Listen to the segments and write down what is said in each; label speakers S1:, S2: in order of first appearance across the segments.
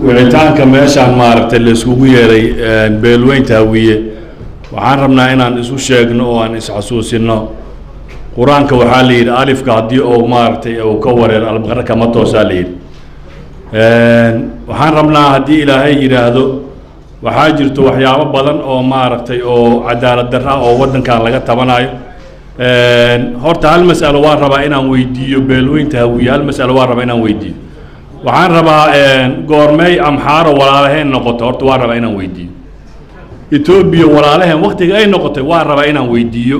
S1: wicitaanka meeshaan maaragtay la yeeray beelweynta hawiye waxaan rabnaa inaan isu sheegno oo aan isxasuusino qur'aanka waxaa la yidhi alifka haddii uu maaragtay uu ka wareero albaqara kama toosaa la yidhi. Waxaan rabnaa haddii ilaahay yidhaahdo waxaa jirto waxyaabo badan oo maaragtay oo cadaalad darra oo waddankan laga tabanayo horta hal mas'alo waan rabaa inaan weydiiyo beelweynta hawiye hal mas'alo waan rabaa inaan weydiiyo waxaan rabaa goormey amxaaro walaalaheen noqoto. Horta waan rabaa inaan weydiiyo. Etoobiya walaalaheen waktiga ay noqotay waan rabaa inaan weydiiyo.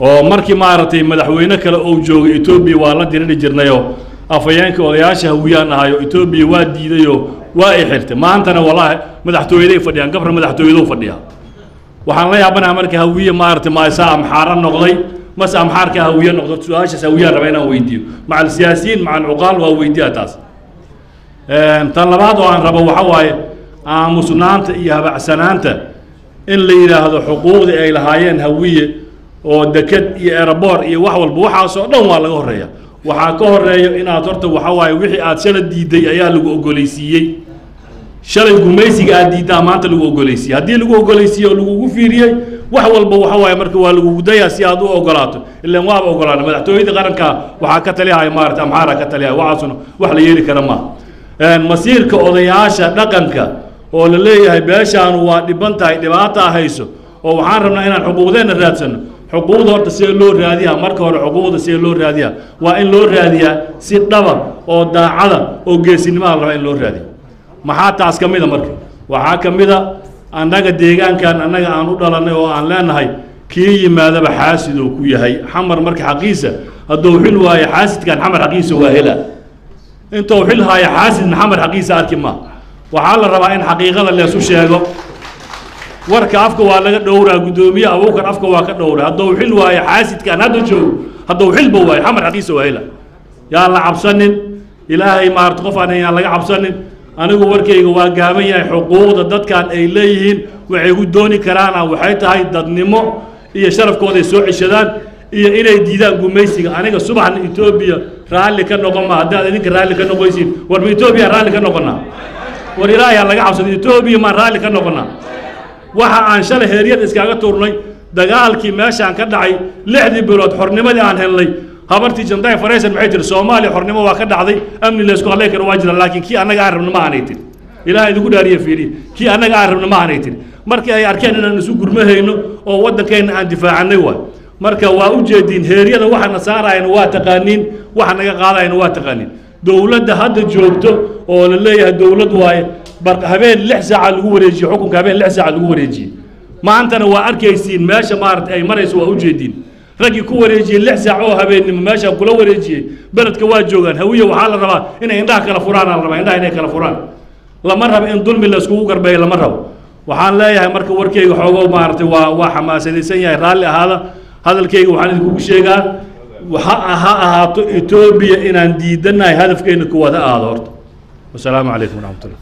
S1: Oo markii maaragtay madaxweyne kale ou joogay etoobiya waa la diriri jirnayoo afhayeenka odayaasha hawiyaan ahayo etoobiya waa diidayoo waa ay xirtay maantana wallaahi madaxtooyaday fadhiyaan gabra madaxtooyadou fadhiya waxaan la yaabanaha marka hawiye maaragtay maasaa amxaaro noqday mase amxaarka hawiye noqdo su'aashaas hawiyaan rabaa inaan weydiiyo maca alsiyaasiyiin maca alcuqaal waa weydiiya taas. Tan labaad oo aan rabo waxa waaye aamusnaanta iyo habacsanaanta in la yidhaahdo xuquuqdii ay lahaayeen hawiye oo deked iyo erebor iyo wax walba waxaasoo dhan waa laga horreeya waxaa ka horreeya inaad horta waxa waaye wixii aad shala diiday ayaa lagu ogolaysiiyey shalay gumaysiga aad diiddaa maanta lagu ogolaysiiyey haddii lagu ogolaysiiyey oo lagugu fiiriyey wax walba waxa waaye marka waa lagugu dayaa si aad u ogolaato. Ilaan waaba ogolaana madaxtooyadii qaranka waxaa ka talihaya maarata amxaara ka talihaya waxaasuna wax la yeeli kara maaha. Masiirka odayaasha dhaqanka oo la leeyahay beeshaanu waa dhiban tahay dhibaataa hayso oo waxaan rabnaa inaan xuquuqdeenna raadsano xuquuqda horta see loo raadiyaa marka hore xuquuqda see loo raadiyaa. Waa in loo raadiyaa si dhaba oo daacada oo geesinimada la rabaa in loo raadiya maxaa taas ka mid a marka? Waxaa ka mid a annaga deegaankan annaga aan u dhalannay oo aan leenahay kii yimaadaba xaasid oo ku yahay. Xamar marka xaqiisa hadduu xil waayo xaasidkan xamar xaqiisa waa hela. Intuu xil haayo xaasidna xamar xaqiisa arki ma. Waxaa la rabaa in xaqiiqada leesu sheego. Warka afka waa laga dhowraa guddoomiye abuukar afka waa ka dhowra hadduu xil waayo xaasidkan hadda joogo hadduu xilba waayo xamar xaqiisa waa hela. Yaan la cabsanin ilaahay maarata qof aan laga cabsanin anigu warkayga waa gaaban yahay xuquuqda dadkan ay leeyihiin waxay ku dooni karaana waxay tahay dadnimo iyo sharafkooday soo ceshadaan iyo inay diidaan gumaysiga. Aniga subaxna etoobiya raalli ka noqon ma haddaad idinka raalli ka noqoysiin war ma etoobiya raalli ka noqonaa war ilaahay aan laga cabsanin etoobiya maan raalli ka noqonaa waxa aan shalay heeryada iskaaga tuurnay dagaalkii meeshaan ka dhacay lixdii bilood xornimadii aan helnay habartii jandaay faraysan maxay tiri soomaaliya xornimo waa ka dhacday amni laysku hadlay karo waa jira laakiin kii annaga aan rabna ma aanay tiri ilaahay idinku dhaariye fiiriye kii annaga aan rabna ma aanay tiri markii ay arkeen inaan isu gurmahayno oo waddankeenna aan difaacannay waay marka waa u jeediin heeryada waxa na saarayana waa taqaaniin waxa naga qaadayana waa taqaaniin. Dowladda hadda joogto oo la leeyahay dowlad waaye bar habeen lix saaca lagu wareejiye xukunka habeen lix saaca lagu wareejiyey maantana waa arkaysiin meesha maarata ay marayso waa ujeediin raggii ku wareejiyey lix saac oo habeennimo meeshaan kula wareejiyey beledka waa joogaan hawiye waxaa la rabaa inay indhaha kala furaan la rabaa indhaha inay kala furaan. Lama rabo in dulmi layskugu garbeeyo lama rabo waxaan leeyahay marka warkeyga xoogo maaragtay waa waa xamaasadaysan yahay raalli ahaada hadalkeyga waxaan idinkugu sheegaa ha ha ahaato etoobiya inaan diidanahay hadafkeena kuwaad ha ahaado horta. Wasalaamu calaykum waraxmatullah